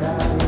sky.